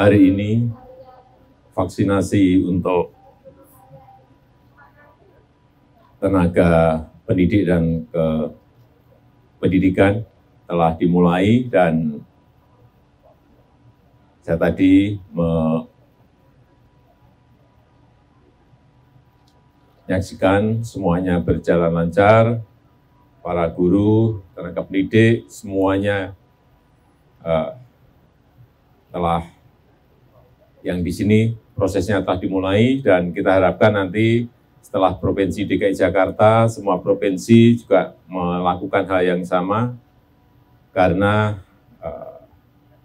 hari ini vaksinasi untuk tenaga pendidik dan ke pendidikan telah dimulai dan saya tadi menyaksikan semuanya berjalan lancar, para guru, tenaga pendidik, semuanya uh, telah yang di sini prosesnya telah dimulai dan kita harapkan nanti setelah Provinsi DKI Jakarta, semua provinsi juga melakukan hal yang sama karena uh,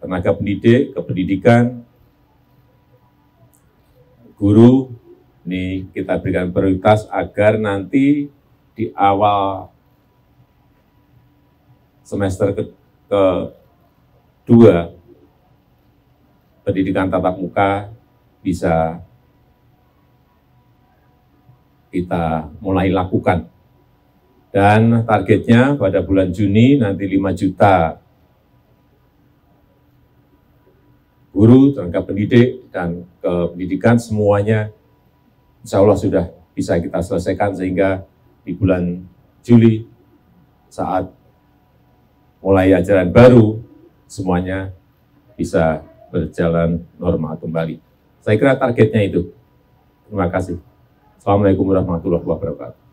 tenaga pendidik, kependidikan, guru, ini kita berikan prioritas agar nanti di awal semester ke kedua pendidikan tatap muka bisa kita mulai lakukan. Dan targetnya pada bulan Juni nanti 5 juta guru, tenaga pendidik, dan kependidikan semuanya insya Allah sudah bisa kita selesaikan sehingga di bulan Juli saat mulai ajaran baru semuanya bisa berjalan normal kembali. Saya kira targetnya itu. Terima kasih. Assalamualaikum warahmatullahi wabarakatuh.